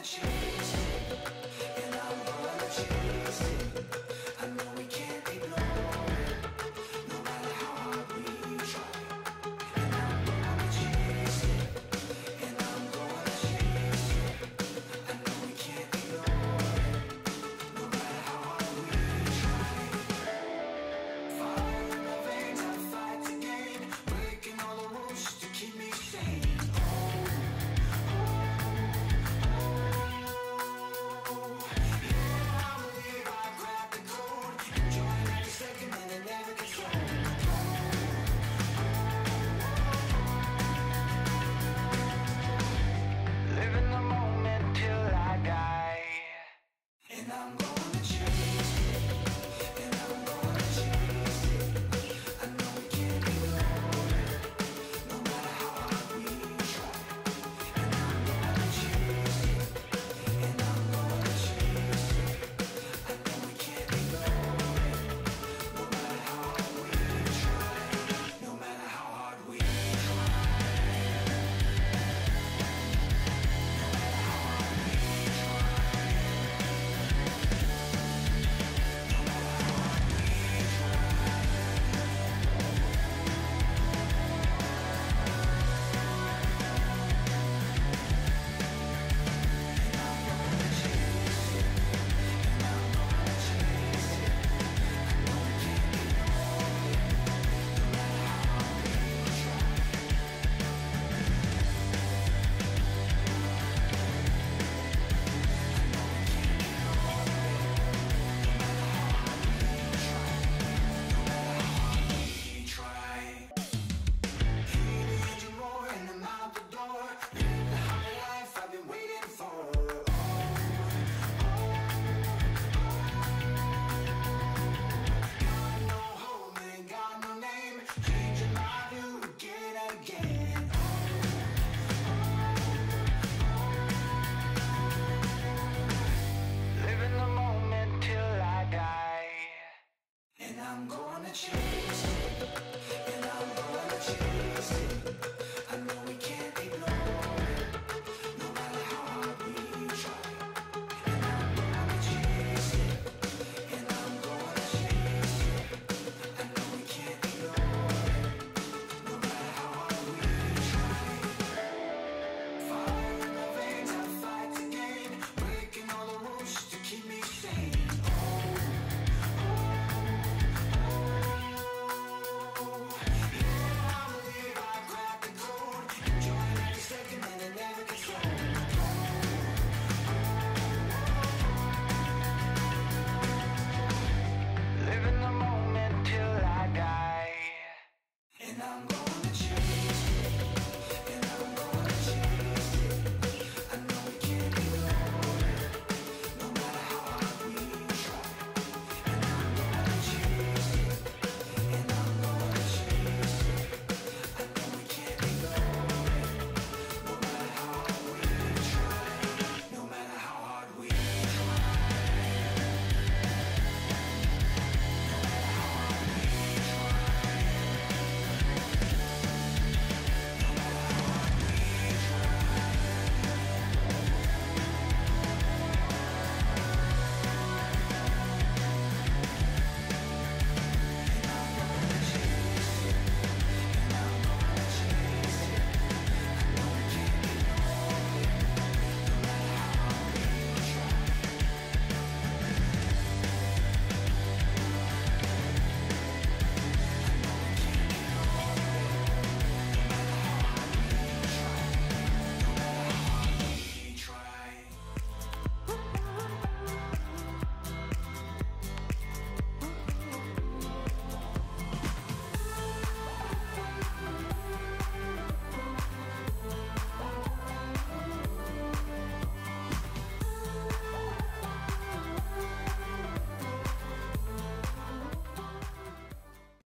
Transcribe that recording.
gonna chase I'm gonna chase and I'm going